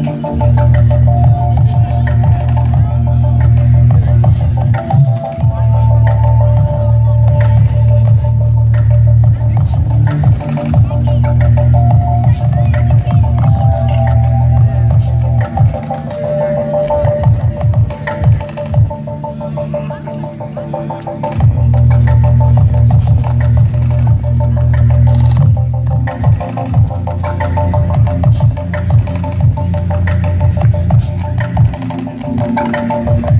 Thank you. ¡Gracias!